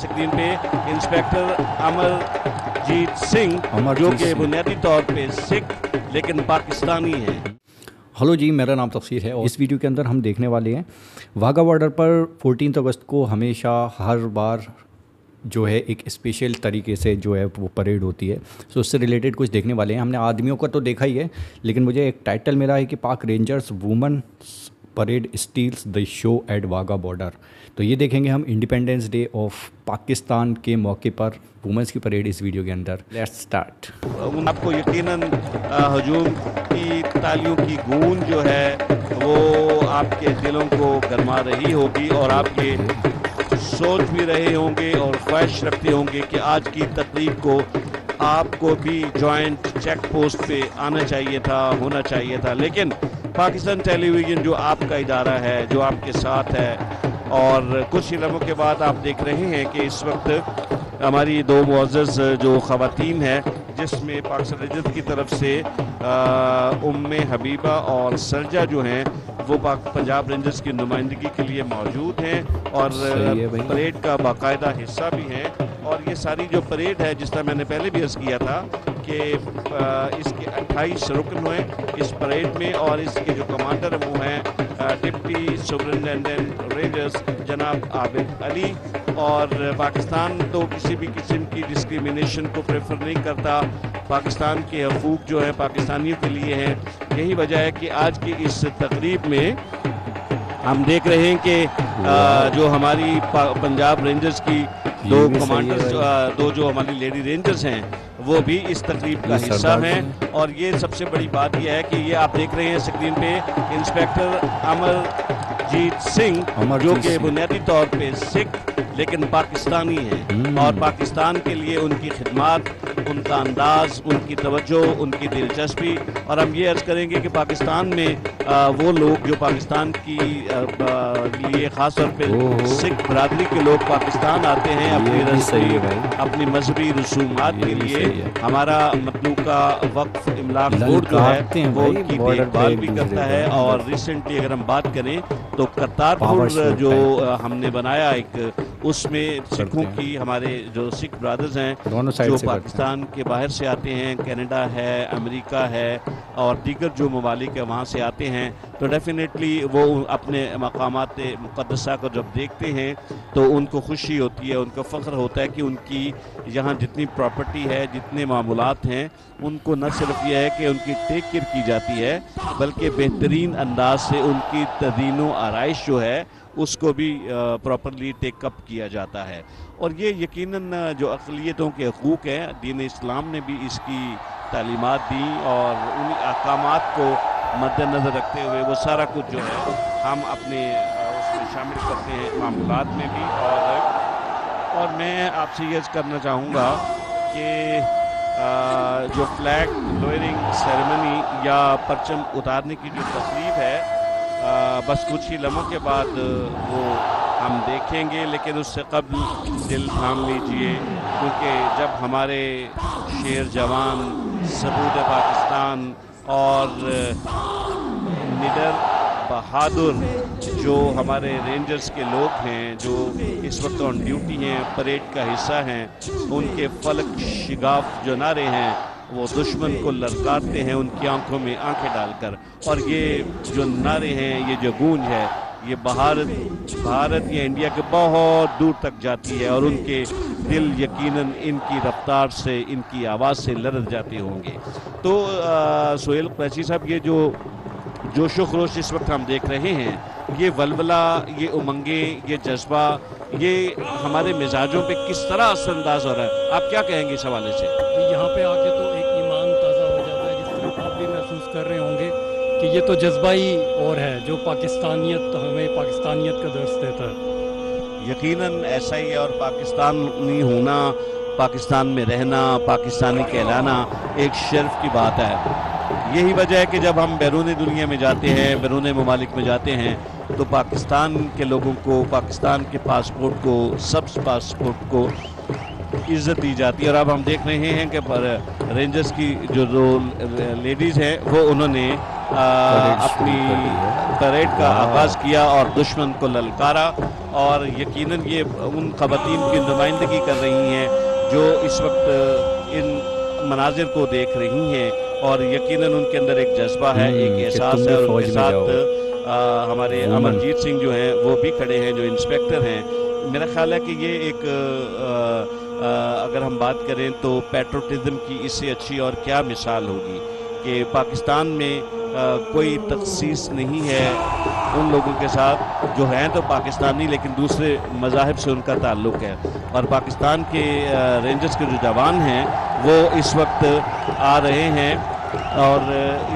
Screen पे inspector Amarjeet Singh Amarjeet जो कि बुनियादी तौर पे सिख लेकिन पाकिस्तानी हैं। हेलो जी मेरा नाम तफसीर है और इस वीडियो के अंदर हम देखने वाले हैं वाघा बॉर्डर पर 14 अगस्त को हमेशा हर बार जो है एक स्पेशल तरीके से जो है वो परेड होती है। सो so, उससे रिलेटेड कुछ देखने वाले हैं। हमने आदमियों का तो देखा ही है लेकिन मुझे एक टाइटल मिला है कि Pak rangers woman parade steals the show at Wagah border तो ये देखेंगे हम इंडिपेंडेंस डे ऑफ़ पाकिस्तान के मौके पर वुमेंस की परेड इस वीडियो के अंदर। लेट्स स्टार्ट आपको यकीनन अ, हजूम की तालियों की गूंज जो है वो आपके दिलों को गरमा रही होगी और आप ये सोच भी रहे होंगे और ख्वाहिश रखते होंगे कि आज की तकरीब को आपको भी जॉइंट चेक पोस्ट पे आना चाहिए था होना चाहिए था। लेकिन पाकिस्तान टेलीविज़न जो आपका इदारा है जो आपके साथ है और कुछ ही लम्हों के बाद आप देख रहे हैं कि इस वक्त हमारी दो मुआज़ जो ख़वातीन हैं जिसमें पाकिस्तान रेंजर्स की तरफ़ से उम हबीबा और सरजा जो हैं वो पंजाब रेंजर्स की नुमाइंदगी के लिए मौजूद हैं और है परेड का बाकायदा हिस्सा भी हैं और ये सारी जो परेड है जिस तरह मैंने पहले भी अर्ज़ किया था कि इसके 28 रुकन हुए इस परेड में और इसके जो कमांडर हैं वो हैं डिप्टी सुपरिटेंडेंट रेंजर्स जनाब आबिद अली। और पाकिस्तान तो किसी भी किस्म की डिस्क्रिमिनेशन को प्रेफर नहीं करता। पाकिस्तान के हकूक़ जो है पाकिस्तानियों के लिए हैं। यही वजह है कि आज की इस तकरीब में हम देख रहे हैं कि जो हमारी पंजाब रेंजर्स की दो कमांडर्स दो जो हमारी लेडी रेंजर्स हैं वो भी इस तकरीब का हिस्सा है। और ये सबसे बड़ी बात यह है कि ये आप देख रहे हैं स्क्रीन पे इंस्पेक्टर अमरजीत सिंह जो कि बुनियादी तौर पे सिख लेकिन पाकिस्तानी हैं। हम्म। और पाकिस्तान के लिए उनकी खिदमत उनका अंदाज उनकी तवज्जो उनकी दिलचस्पी। और हम ये अर्ज़ करेंगे कि पाकिस्तान में अ, वो लोग जो पाकिस्तान की अ, लिए ख़ास तौर पे ओहो। सिख बरदरी के लोग पाकिस्तान आते हैं अपनी रस्मी अपनी मजहबी रसूमात के लिए हमारा मतलू का वक्फ इमलाक बोर्ड जो है वो उनकी देखभाल भी करता है। और रिसेंटली अगर हम बात करें तो करतारपुर जो हमने बनाया एक उसमें सिखों की हमारे जो सिख ब्रदर्स हैं दोनों जो। पाकिस्तान के बाहर से आते हैं कनाडा है अमेरिका है और दीगर जो ममालिक है वहाँ से आते हैं तो डेफिनेटली वो अपने मकाम मुक़दसा को जब देखते हैं तो उनको खुशी होती है, उनको फ़ख्र होता है कि उनकी यहाँ जितनी प्रॉपर्टी है, जितने मामूलात हैं, उनको न सिर्फ़ यह है कि उनकी टेक केयर की जाती है, बल्कि बेहतरीन अंदाज से उनकी तदीन आरइश जो है, उसको भी प्रॉपरली टेकअप किया जाता है। और ये यकीनन, जो अकलीतों के हकूक़ हैं, दीन इस्लाम ने भी इसकी तालीमात दी और उन अहकामात को मद्देनज़र रखते हुए वो सारा कुछ जो है, हम अपने उसमें शामिल करते हैं मामूलात में भी। और और मैं आपसे ये करना चाहूँगा कि जो फ्लैग लोअरिंग सेरेमनी या परचम उतारने की जो तकलीफ़ है बस कुछ ही लम्हों के बाद वो हम देखेंगे। लेकिन उससे कबल दिल थाम लीजिए, क्योंकि जब हमारे शेर जवान सबूत पाकिस्तान और, निडर बहादुर, जो हमारे रेंजर्स के लोग हैं, जो इस वक्त ऑन ड्यूटी हैं परेड का हिस्सा हैं, उनके फलक शिगाफ जो नारे हैं, वो दुश्मन को ललकारते हैं, उनकी आँखों में आँखें डालकर। और ये जो नारे हैं, ये जो गूंज है ये भारत भारत या इंडिया के बहुत दूर तक जाती है और उनके दिल यकीनन इनकी रफ्तार से, इनकी आवाज़ से लरज जाते होंगे। तो सोहेल कैसी साहब, ये जो जोशो खरोश इस वक्त हम देख रहे हैं, ये वलवला, ये उमंगे, ये जज्बा, ये हमारे मिजाजों पे किस तरह असरअंदाज हो रहा है? आप क्या कहेंगे इस हवाले से? यहाँ पे आके तो एक ईमान ताज़ा हो जाता है, जिस तरह आप भी महसूस कर रहे होंगे। कि ये तो जज्बा ही और है जो पाकिस्तानियत, हमें पाकिस्तानियत का दर्स देता है। यकीनन ऐसा ही है और पाकिस्तानी होना, पाकिस्तान में रहना, पाकिस्तानी कहलाना एक शर्फ की बात है। यही वजह है कि जब हम बैरून दुनिया में जाते हैं, बैरून ममालिक में जाते हैं तो पाकिस्तान के लोगों को, पाकिस्तान के पासपोर्ट को सब पासपोर्ट को इज़्ज़त दी जाती है। और अब हम देख रहे हैं कि रेंजर्स की जो लेडीज़ हैं, वो उन्होंने आ, अपनी। परेड का आगाज़ किया और दुश्मन को ललकारा और यकीनन ये उन खवतिन की नुमाइंदगी कर रही हैं जो इस वक्त इन मनाजिर को देख रही हैं और यकीनन उनके अंदर एक जज्बा है एक हम्म, एहसास है और उनके साथ आ, हमारे अमरजीत सिंह जो हैं वो भी खड़े हैं जो इंस्पेक्टर हैं। मेरा ख्याल है कि ये एक आ, आ, अगर हम बात करें तो पेट्रोटिज्म की इससे अच्छी और क्या मिसाल होगी कि पाकिस्तान में कोई तखसीस नहीं है उन लोगों के साथ जो हैं तो पाकिस्तानी लेकिन दूसरे मज़ाहब से उनका ताल्लुक़ है। और पाकिस्तान के रेंजर्स के जो जवान हैं वो इस वक्त आ रहे हैं और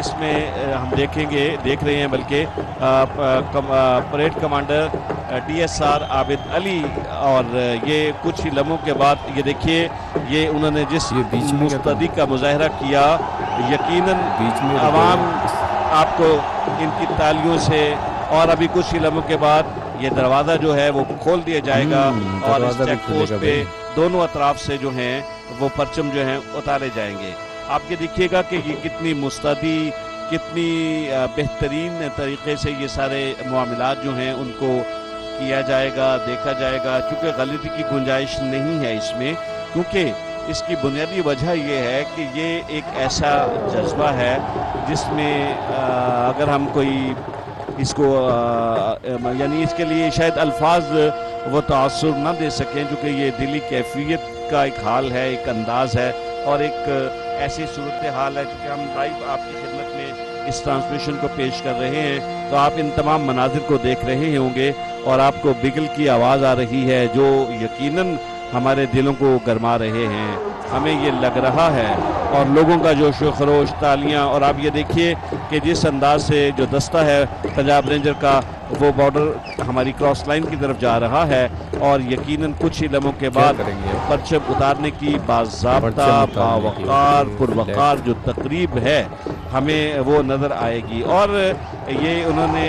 इसमें हम देखेंगे देख रहे हैं बल्कि parade commander DSR Abid Ali और ये कुछ ही लम्हों के बाद ये देखिए ये उन्होंने जिस बीच मुस्तदी का मुजाहरा किया यकीनन बीच में आवाम आपको इनकी तालियों से और अभी कुछ ही लम्हों के बाद ये दरवाज़ा जो है वो खोल दिया जाएगा हम्म, और इस चेक पोस्ट पे दोनों अतराफ से जो हैं वो परचम जो हैं उतारे जाएँगे। आप ये देखिएगा कि ये कितनी मुस्तदी कितनी बेहतरीन तरीके से ये सारे मामलात जो हैं उनको किया जाएगा देखा जाएगा। क्योंकि गलती की गुंजाइश नहीं है इसमें क्योंकि इसकी बुनियादी वजह ये है कि ये एक ऐसा जज्बा है जिसमें अगर हम कोई इसको यानी इसके लिए शायद अल्फाज वो तासुर ना दे सकें क्योंकि ये दिली कैफियत का एक हाल है, एक अंदाज है और एक ऐसी सूरत हाल है क्योंकि हम लाइव आपकी खिदमत में इस ट्रांसमिशन को पेश कर रहे हैं। तो आप इन तमाम मनाजिर को देख रहे होंगे और आपको बिगल की आवाज़ आ रही है जो यकीनन हमारे दिलों को गरमा रहे हैं। हमें ये लग रहा है। और लोगों का जोश व खरोश तालियाँ और आप ये देखिए कि जिस अंदाज से जो दस्ता है पंजाब रेंजर का वो बॉर्डर हमारी क्रॉस लाइन की तरफ़ जा रहा है। और यकीनन कुछ ही लम्हों के बाद? परचम उतारने की बाजाबता परचम बावकार पुरवकार जो तकरीब है हमें वो नज़र आएगी। और ये उन्होंने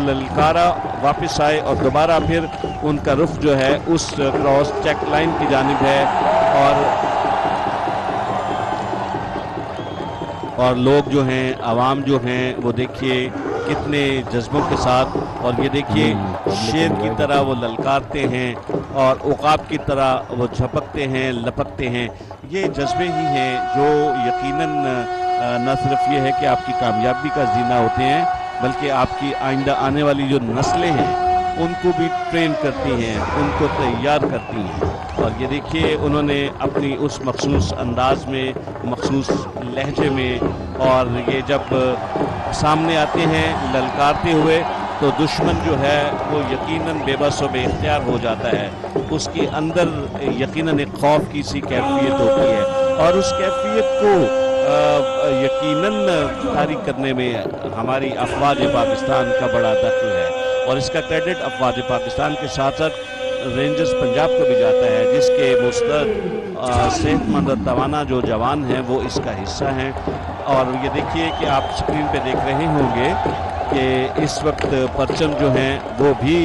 ललकारा वापस आए और दोबारा फिर उनका रुख जो है उस क्रॉस चेक लाइन की जानब है और और लोग जो हैं आवाम जो हैं वो देखिए कितने जज्बों के साथ और ये देखिए हम्म, शेर की तरह वो ललकारते हैं और उकाब की तरह वो झपकते हैं लपकते हैं। ये जज्बे ही हैं जो यकीनन न सिर्फ़ ये है कि आपकी कामयाबी का जीना होते हैं बल्कि आपकी आइंदा आने वाली जो नस्लें हैं उनको भी ट्रेन करती हैं, उनको तैयार करती हैं। और ये देखिए, उन्होंने अपनी उस मखसूस अंदाज में, मखसूस लहजे में, और ये जब सामने आते हैं, ललकारते हुए तो दुश्मन जो है, वो यकीनन बेबस व बेख्तियार हो जाता है। उसके अंदर यकीनन एक खौफ की सी कैफियत होती है। और उस कैफियत को यकीनन तारीख करने में हमारी अफवाज पाकिस्तान का बड़ा दखल है। और इसका क्रेडिट अफवाज पाकिस्तान के साथ साथ रेंजर्स पंजाब को भी जाता है जिसके मुस्तद अ, सेहतमंद और तवाना जो जवान हैं वो इसका हिस्सा हैं। और ये देखिए कि आप स्क्रीन पे देख रहे होंगे कि इस वक्त परचम जो हैं वो भी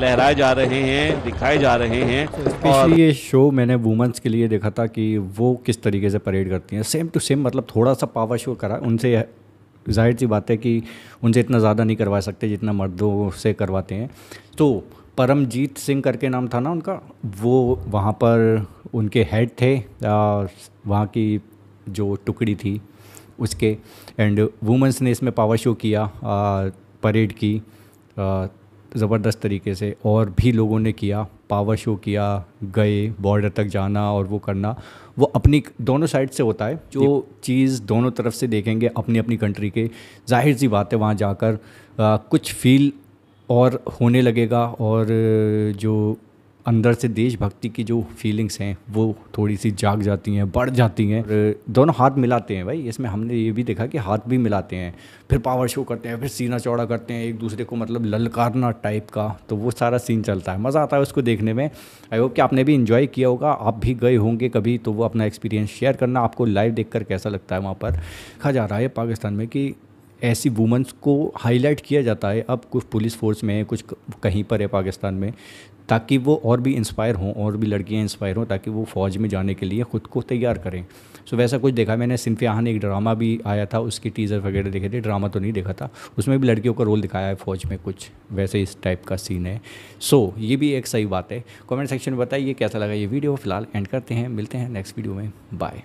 लहराए जा रहे हैं दिखाए जा रहे हैं। और ये शो मैंने वुमेंस के लिए देखा था कि वो किस तरीके से परेड करती हैं। सेम टू सेम मतलब थोड़ा सा पावर शो करा उनसे ज़ाहिर सी बात है कि उनसे इतना ज़्यादा नहीं करवा सकते जितना मर्दों से करवाते हैं। तो परमजीत सिंह करके नाम था ना उनका वो वहाँ पर उनके हेड थे वहाँ की जो टुकड़ी थी उसके एंड वुमेंस ने इसमें पावर शो किया आ, परेड की ज़बरदस्त तरीके से और भी लोगों ने किया। पावर शो किया गए बॉर्डर तक जाना और वो करना वो अपनी दोनों साइड से होता है। जो चीज़ दोनों तरफ़ से देखेंगे अपनी अपनी कंट्री के ज़ाहिर सी बात है वहाँ जाकर आ, कुछ फील और होने लगेगा और जो अंदर से देशभक्ति की जो फीलिंग्स हैं, वो थोड़ी सी जाग जाती हैं, बढ़ जाती हैं। दोनों हाथ मिलाते हैं भाई। इसमें हमने ये भी देखा कि हाथ भी मिलाते हैं। फिर पावर शो करते हैं, फिर सीना चौड़ा करते हैं, एक दूसरे को मतलब ललकारना टाइप का। तो वो सारा सीन चलता है। मज़ा आता है उसको देखने में। आई होप कि आपने भी इन्जॉय किया होगा। आप भी गए होंगे कभी तो वो अपना एक्सपीरियंस शेयर करना। आपको लाइव देख कर कैसा लगता है वहाँ पर? देखा जा रहा है पाकिस्तान में कि ऐसी वुमेंस को हाईलाइट किया जाता है। अब कुछ पुलिस फोर्स में है, कुछ कहीं पर है पाकिस्तान में। ताकि वो और भी इंस्पायर हों, और भी लड़कियाँ इंस्पायर हों ताकि वो फ़ौज में जाने के लिए ख़ुद को तैयार करें। सो वैसा कुछ देखा मैंने। सिंफियान एक ड्रामा भी आया था, उसकी टीज़र वगैरह देखे थे। ड्रामा तो नहीं देखा था। उसमें भी लड़कियों का रोल दिखाया है फ़ौज में कुछ। वैसे इस टाइप का सीन है। सो ये भी एक सही बात है। कमेंट सेक्शन में बताइए, कैसा लगा ये वीडियो फ़िलहाल एंड करते हैं। मिलते हैं नेक्स्ट वीडियो में। बाय